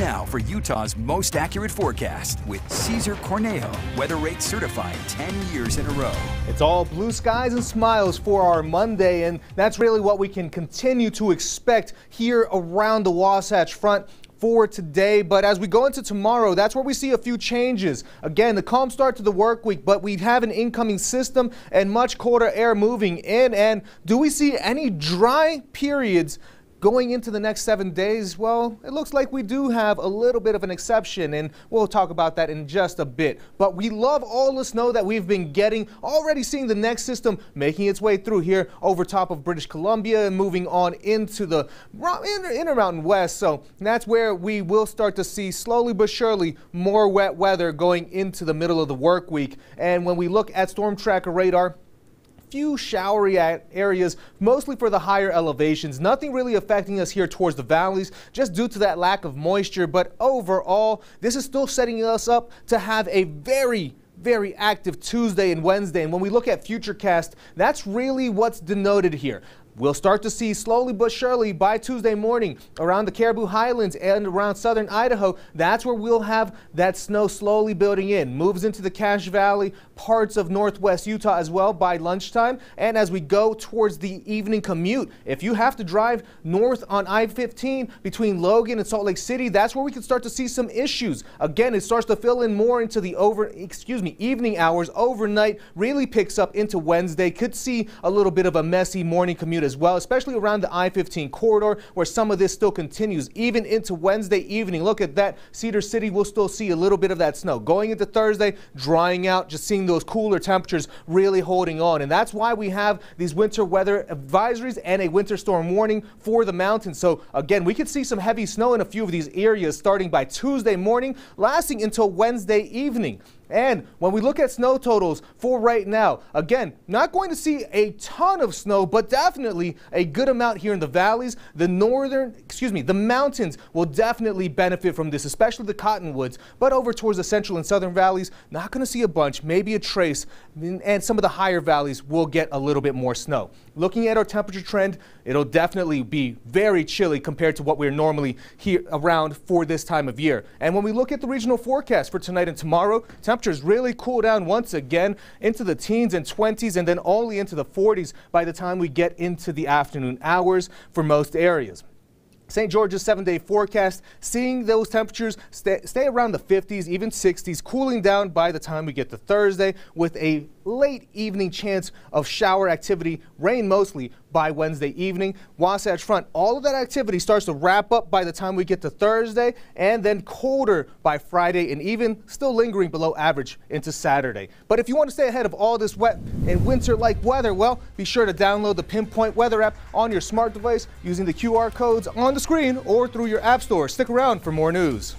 now for Utah's most accurate forecast with Cesar Cornejo, WeatheRate certified 10 years in a row. It's all blue skies and smiles for our Monday, and that's really what we can continue to expect here around the Wasatch Front for today. But as we go into tomorrow, that's where we see a few changes. Again, the calm start to the work week, but we have an incoming system and much colder air moving in. And do we see any dry periods? Going into the next seven days, well, it looks like we do have a little bit of an exception, and we'll talk about that in just a bit. But we love all the snow that we've been getting, already seeing the next system making its way through here over top of British Columbia and moving on into the Intermountain West. So that's where we will start to see slowly but surely more wet weather going into the middle of the work week. And when we look at Storm Tracker radar, few showery areas, mostly for the higher elevations. Nothing really affecting us here towards the valleys, just due to that lack of moisture. But overall, this is still setting us up to have a very very active Tuesday and Wednesday. And when we look at Futurecast, that's really what's denoted here. We'll start to see slowly but surely by Tuesday morning around the Caribou Highlands and around southern Idaho. That's where we'll have that snow slowly building in. Moves into the Cache Valley, parts of northwest Utah as well by lunchtime. And as we go towards the evening commute, if you have to drive north on I-15 between Logan and Salt Lake City, that's where we can start to see some issues. Again, it starts to fill in more into the over, excuse me, evening hours. Overnight really picks up into Wednesday. Could see a little bit of a messy morning commute as well, especially around the I-15 corridor where some of this still continues even into Wednesday evening. Look at that. Cedar City will still see a little bit of that snow. Going into Thursday, drying out, just seeing those cooler temperatures really holding on. And that's why we have these winter weather advisories and a winter storm warning for the mountains. So again, we could see some heavy snow in a few of these areas starting by Tuesday morning, lasting until Wednesday evening. And when we look at snow totals for right now, again, not going to see a ton of snow, but definitely a good amount here in the valleys. The northern, excuse me, the mountains will definitely benefit from this, especially the cottonwoods. But over towards the central and southern valleys, not going to see a bunch, maybe a trace, and some of the higher valleys will get a little bit more snow. Looking at our temperature trend, it'll definitely be very chilly compared to what we're normally here around for this time of year. And when we look at the regional forecast for tonight and tomorrow, temperatures really cool down once again into the teens and 20s and then only into the 40s by the time we get into the afternoon hours for most areas. St. George's seven day forecast, seeing those temperatures stay, stay, around the 50s, even 60s, cooling down by the time we get to Thursday with a late evening chance of shower activity, rain mostly by Wednesday evening. Wasatch Front, all of that activity starts to wrap up by the time we get to Thursday and then colder by Friday and even still lingering below average into Saturday. But if you want to stay ahead of all this wet and winter-like weather, well, be sure to download the Pinpoint Weather app on your smart device using the QR codes on the screen or through your app store. Stick around for more news.